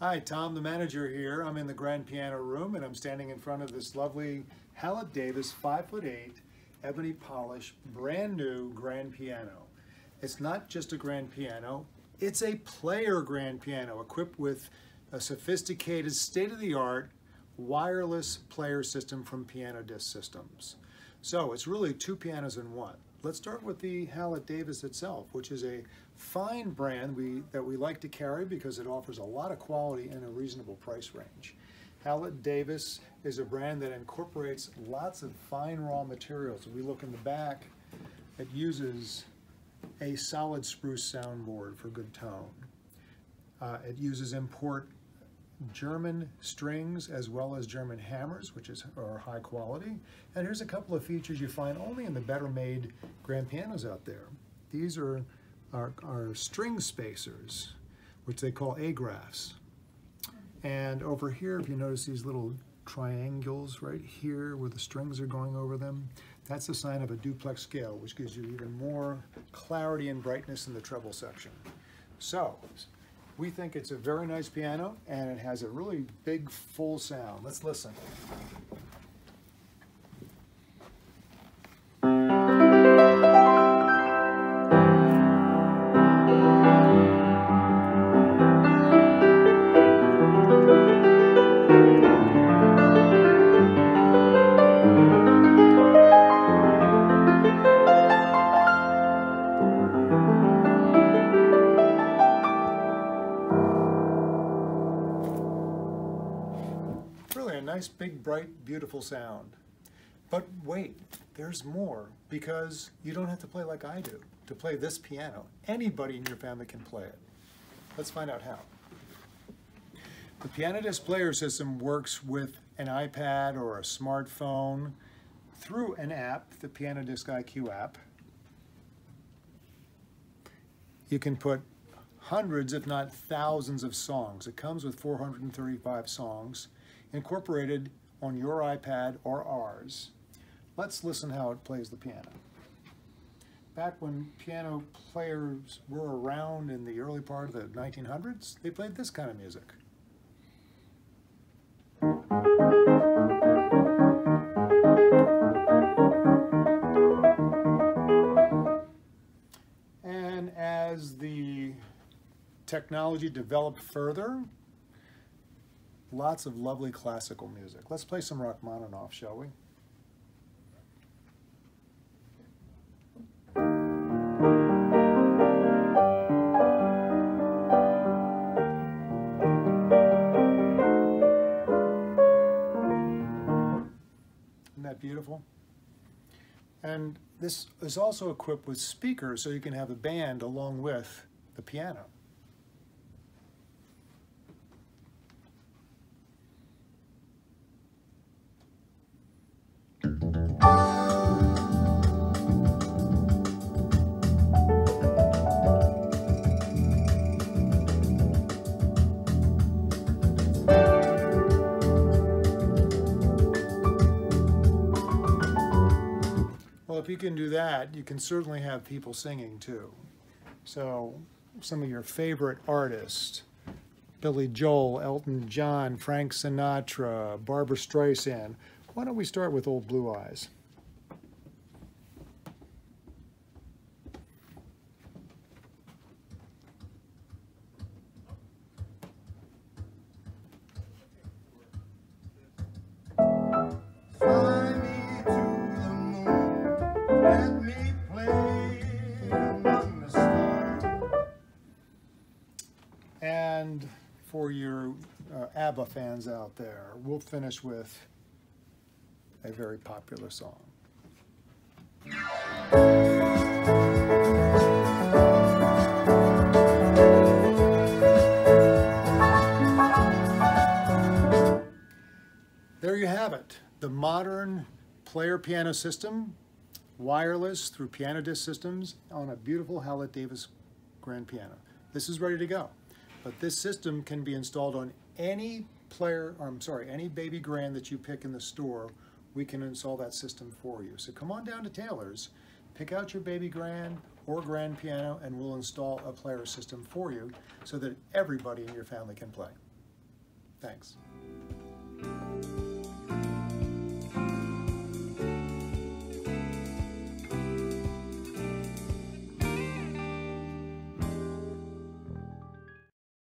Hi, Tom, the manager here. I'm in the grand piano room and I'm standing in front of this lovely Hallet Davis 5 foot 8 ebony polish brand new grand piano. It's not just a grand piano, it's a player grand piano equipped with a sophisticated state-of-the-art wireless player system from PianoDisc Systems. So it's really two pianos in one. Let's start with the Hallet Davis itself, which is a fine brand we, that we like to carry because it offers a lot of quality in a reasonable price range. Hallet Davis is a brand that incorporates lots of fine raw materials. If we look in the back, it uses a solid spruce soundboard for good tone. Uh, it uses import German strings as well as German hammers, which is are high quality. And here's a couple of features you find only in the better made grand pianos out there. These are, are string spacers, which they call agraffes. And over here, if you notice these little triangles right here where the strings are going over them, that's a sign of a duplex scale, which gives you even more clarity and brightness in the treble section. So, we think it's a very nice piano and it has a really big full sound. Let's listen. Nice, big, bright, beautiful sound. But wait, there's more because you don't have to play like I do to play this piano. Anybody in your family can play it. Let's find out how. The PianoDisc Player System works with an iPad or a smartphone through an app, the PianoDisc IQ app. You can put hundreds, if not thousands of songs. It comes with 435 songs incorporated on your iPad or ours. Let's listen how it plays the piano. Back when piano players were around in the early part of the 1900s, they played this kind of music. And as the technology developed further, lots of lovely classical music. Let's play some Rachmaninoff, shall we? Isn't that beautiful? And this is also equipped with speakers so you can have a band along with the piano. Well, if you can do that, you can certainly have people singing too. So some of your favorite artists, Billy Joel, Elton John, Frank Sinatra, Barbara Streisand. Why don't we start with Old Blue Eyes? And for your uh, ABBA fans out there, we'll finish with a very popular song. There you have it, the modern player piano system, wireless through PianoDisc Systems on a beautiful Hallet Davis grand piano. This is ready to go, but this system can be installed on any player, I'm sorry, any baby grand that you pick in the store, we can install that system for you. So come on down to Taylor's, pick out your baby grand, or grand piano and we'll install a player system for you so that everybody in your family can play. Thanks.